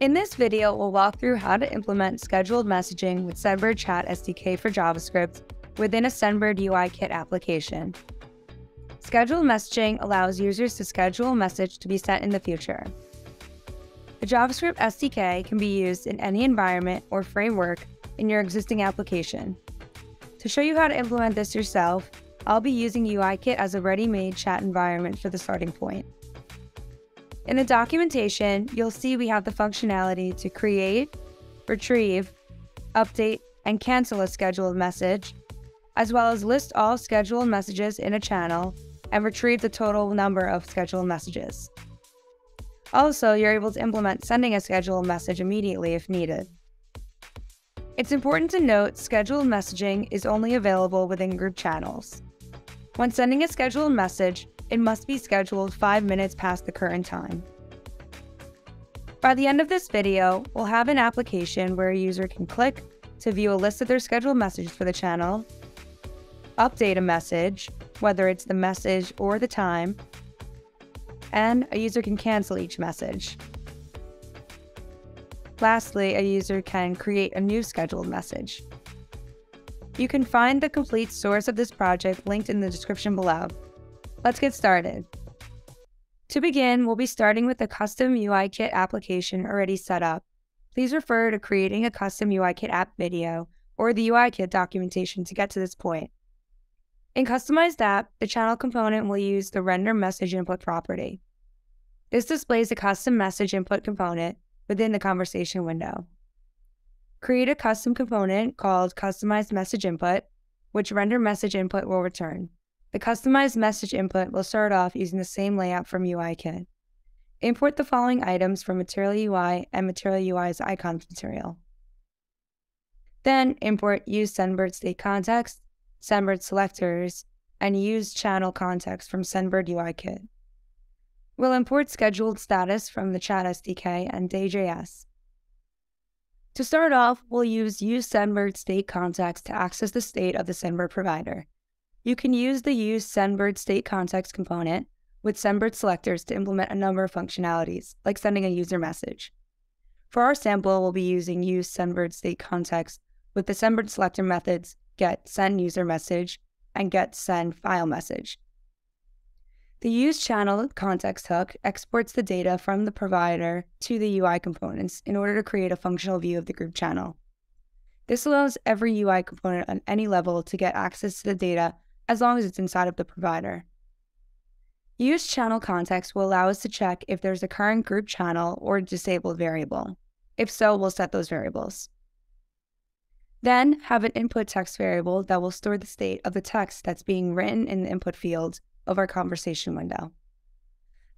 In this video, we'll walk through how to implement scheduled messaging with Sendbird Chat SDK for JavaScript within a Sendbird UI Kit application. Scheduled messaging allows users to schedule a message to be sent in the future. The JavaScript SDK can be used in any environment or framework in your existing application. To show you how to implement this yourself, I'll be using UIKit as a ready-made chat environment for the starting point. In the documentation, you'll see we have the functionality to create, retrieve, update, and cancel a scheduled message, as well as list all scheduled messages in a channel and retrieve the total number of scheduled messages. Also, you're able to implement sending a scheduled message immediately if needed. It's important to note scheduled messaging is only available within group channels. When sending a scheduled message, it must be scheduled 5 minutes past the current time. By the end of this video, we'll have an application where a user can click to view a list of their scheduled messages for the channel, update a message, whether it's the message or the time, and a user can cancel each message. Lastly, a user can create a new scheduled message. You can find the complete source of this project linked in the description below. Let's get started. To begin, we'll be starting with the custom UI kit application already set up. Please refer to creating a custom UI kit app video or the UI kit documentation to get to this point. In Customized App, the channel component will use the render message input property. This displays a custom message input component within the conversation window. Create a custom component called Customized Message Input, which render message input will return. The customized message input will start off using the same layout from UIKit. Import the following items from Material UI and Material UI's icons material. Then import use Sendbird state context, Sendbird selectors, and use channel context from Sendbird UIKit. We'll import scheduled status from the chat SDK and Day.js. To start off, we'll use use Sendbird state context to access the state of the Sendbird provider. You can use the use Sendbird state context component with Sendbird selectors to implement a number of functionalities, like sending a user message. For our sample, we'll be using use Sendbird state context with the Sendbird selector methods get send user message and get send file message. The use channel context hook exports the data from the provider to the UI components in order to create a functional view of the group channel. This allows every UI component on any level to get access to the data as long as it's inside of the provider. Use channel context will allow us to check if there's a current group channel or disabled variable. If so, we'll set those variables. Then have an input text variable that will store the state of the text that's being written in the input field of our conversation window.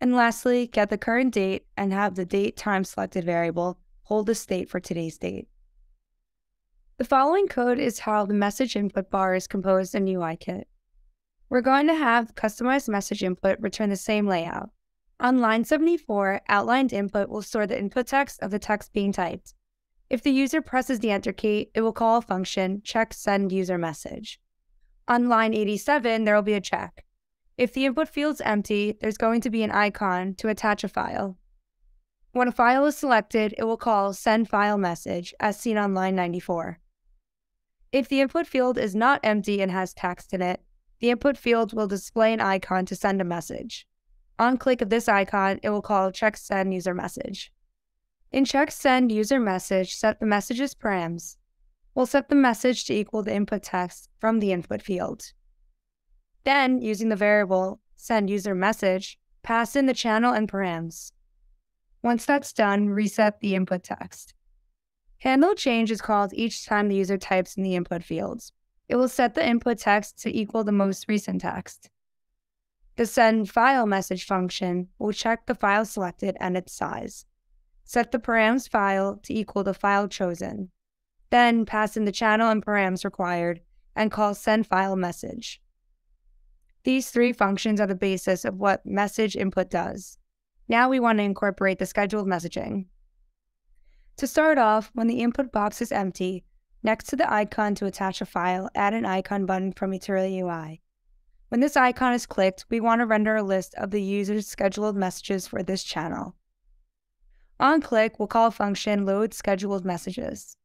And lastly, get the current date and have the date time selected variable hold the state for today's date. The following code is how the message input bar is composed in UIKit. We're going to have customized message input return the same layout. On line 74, outlined input will store the input text of the text being typed. If the user presses the enter key, it will call a function check send user message. On line 87, there will be a check. If the input field's empty, there's going to be an icon to attach a file. When a file is selected, it will call send file message as seen on line 94. If the input field is not empty and has text in it, the input field will display an icon to send a message. On click of this icon, it will call check send user message. In check send user message, set the message's params. We'll set the message to equal the input text from the input field. Then, using the variable send user message, pass in the channel and params. Once that's done, reset the input text. Handle change is called each time the user types in the input fields. It will set the input text to equal the most recent text. The send file message function will check the file selected and its size. Set the params file to equal the file chosen. Then pass in the channel and params required and call send file message. These three functions are the basis of what message input does. Now we want to incorporate the scheduled messaging. To start off, when the input box is empty, Next to the icon to attach a file, add an icon button from Material UI. When this icon is clicked, we want to render a list of the user's scheduled messages for this channel. On click, we'll call a function load scheduled messages.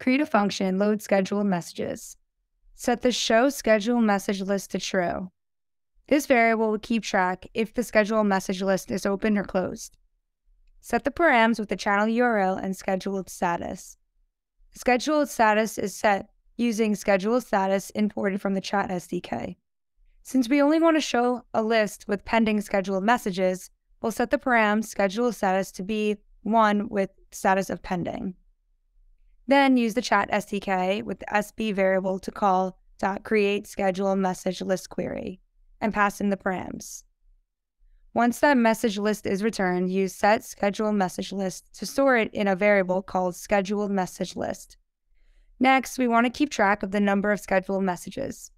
Create a function load scheduled messages. Set the show schedule message list to true. This variable will keep track if the schedule message list is open or closed. Set the params with the channel URL and scheduled status. Scheduled status is set using scheduled status imported from the chat SDK. Since we only want to show a list with pending scheduled messages, we'll set the param scheduled status to be one with status of pending. Then use the chat SDK with the SB variable to call .create schedule message list query and pass in the params. Once that message list is returned, use set scheduled message list to store it in a variable called scheduled message list. Next, we want to keep track of the number of scheduled messages.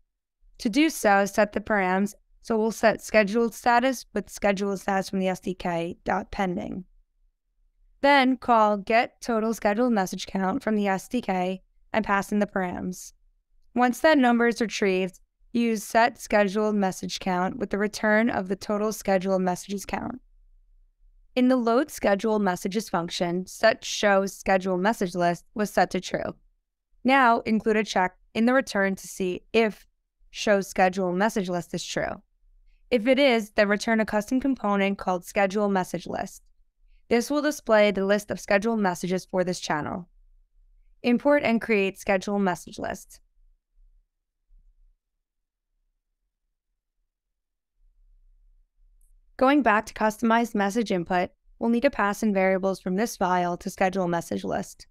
To do so, set the params. So we'll set scheduled status with scheduled status from the SDK pending. Then call get total scheduled message count from the SDK and pass in the params. Once that number is retrieved, use set scheduled message count with the return of the total scheduled messages count. In the load scheduled messages function, set show scheduled message list was set to true. Now include a check in the return to see if show scheduled message list is true. If it is, then return a custom component called schedule message list. This will display the list of scheduled messages for this channel. Import and create schedule message list. Going back to customized message input, we'll need to pass in variables from this file to schedule message list.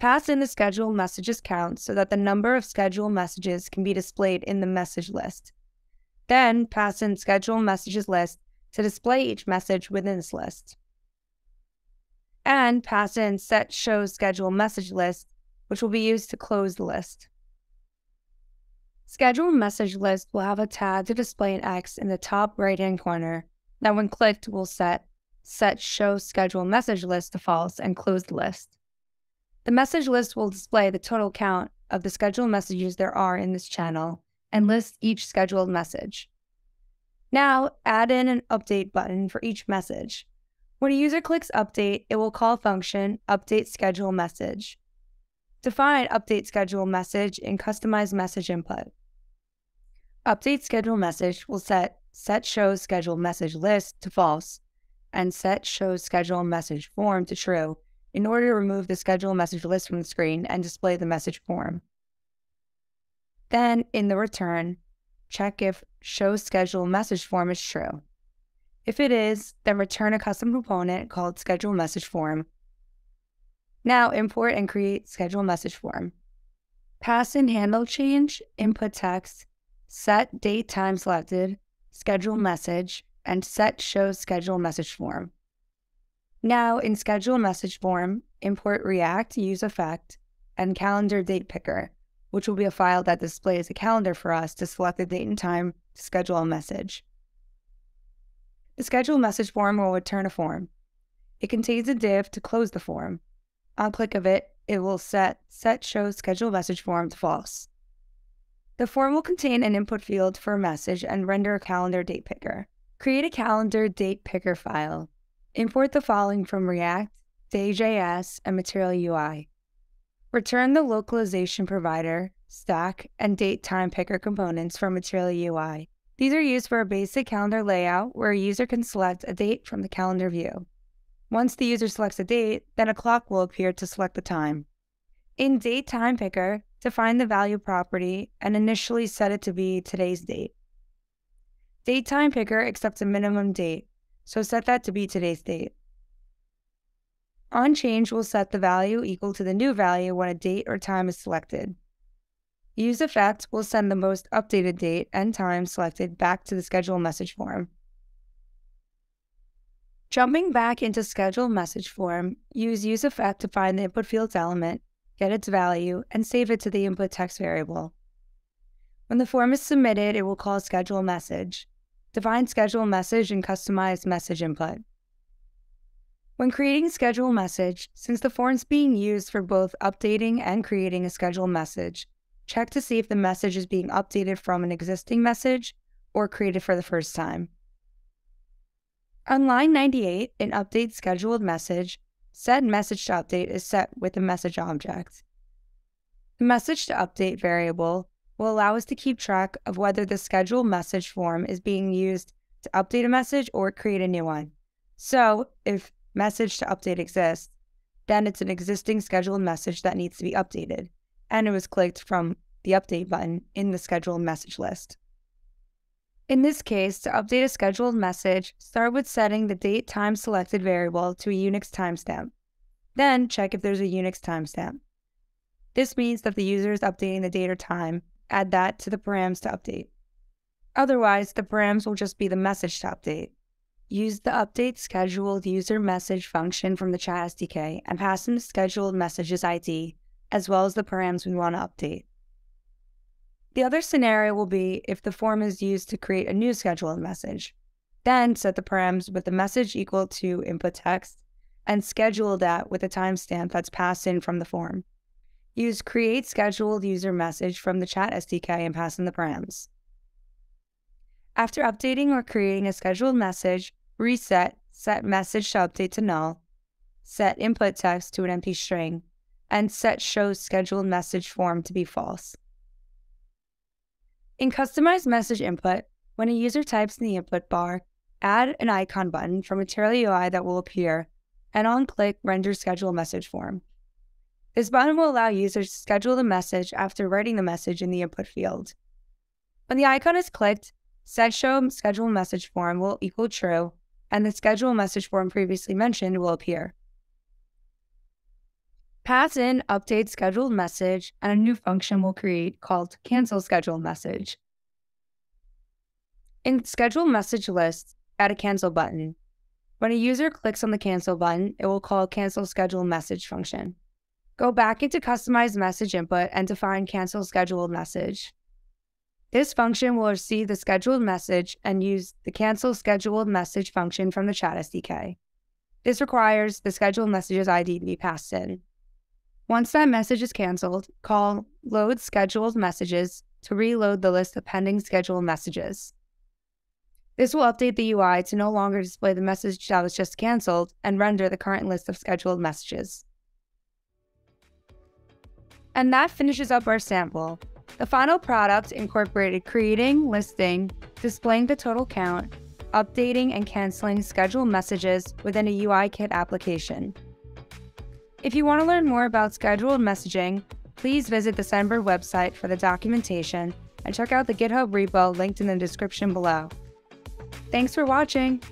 Pass in the schedule messages count so that the number of schedule messages can be displayed in the message list. Then pass in schedule messages list to display each message within this list. And pass in set show schedule message list, which will be used to close the list. Schedule message list will have a tab to display an X in the top right hand corner that when clicked will set set show schedule message list to false and close the list. The message list will display the total count of the scheduled messages there are in this channel and list each scheduled message. Now add in an update button for each message. When a user clicks update, it will call function update schedule message. Define update schedule message in customized message input. Update schedule message will set set show schedule message list to false and set show schedule message form to true in order to remove the schedule message list from the screen and display the message form. Then in the return, check if show schedule message form is true. If it is, then return a custom component called schedule message form now import and create schedule message form. Pass in handle change, input text, set date time selected, schedule mm-hmm. message, and set show schedule message form. Now in schedule message form, import React use effect and calendar date picker, which will be a file that displays a calendar for us to select the date and time to schedule a message. The schedule message form will return a form. It contains a div to close the form, on click of it, it will set set show schedule message form to false. The form will contain an input field for a message and render a calendar date picker. Create a calendar date picker file. Import the following from React, Day.js, and Material UI. Return the localization provider, stack, and date time picker components from Material UI. These are used for a basic calendar layout where a user can select a date from the calendar view. Once the user selects a date, then a clock will appear to select the time. In Date Time Picker, define the value property and initially set it to be today's date. Date Time Picker accepts a minimum date, so set that to be today's date. On change will set the value equal to the new value when a date or time is selected. Use effect will send the most updated date and time selected back to the schedule message form. Jumping back into schedule message form, use use effect to find the input field's element, get its value, and save it to the input text variable. When the form is submitted, it will call schedule message. Define schedule message and customize message input. When creating schedule message, since the form is being used for both updating and creating a schedule message, check to see if the message is being updated from an existing message or created for the first time. On line 98, in update scheduled message, set message to update is set with the message object. The message to update variable will allow us to keep track of whether the scheduled message form is being used to update a message or create a new one. So, if message to update exists, then it's an existing scheduled message that needs to be updated, and it was clicked from the update button in the scheduled message list. In this case, to update a scheduled message, start with setting the date time selected variable to a Unix timestamp. Then check if there's a Unix timestamp. This means that the user is updating the date or time. Add that to the params to update. Otherwise, the params will just be the message to update. Use the update scheduled user message function from the chat SDK and pass in the scheduled messages ID, as well as the params we want to update. The other scenario will be if the form is used to create a new scheduled message. Then set the params with the message equal to input text and schedule that with a timestamp that's passed in from the form. Use create scheduled user message from the chat SDK and pass in the params. After updating or creating a scheduled message, reset set message to update to null, set input text to an empty string, and set show scheduled message form to be false. In customized message input, when a user types in the input bar, add an icon button from Material UI that will appear, and on click render schedule message form. This button will allow users to schedule the message after writing the message in the input field. When the icon is clicked, set show schedule message form will equal true, and the schedule message form previously mentioned will appear. Pass in update scheduled message, and a new function will create called cancel scheduled message. In schedule message list, add a cancel button. When a user clicks on the cancel button, it will call cancel scheduled message function. Go back into customized message input and define cancel scheduled message. This function will receive the scheduled message and use the cancel scheduled message function from the chat SDK. This requires the scheduled messages ID to be passed in. Once that message is canceled, call load scheduled messages to reload the list of pending scheduled messages. This will update the UI to no longer display the message that was just canceled and render the current list of scheduled messages. And that finishes up our sample. The final product incorporated creating, listing, displaying the total count, updating and canceling scheduled messages within a UIKit application. If you want to learn more about scheduled messaging, please visit the Sendbird website for the documentation and check out the GitHub repo linked in the description below. Thanks for watching!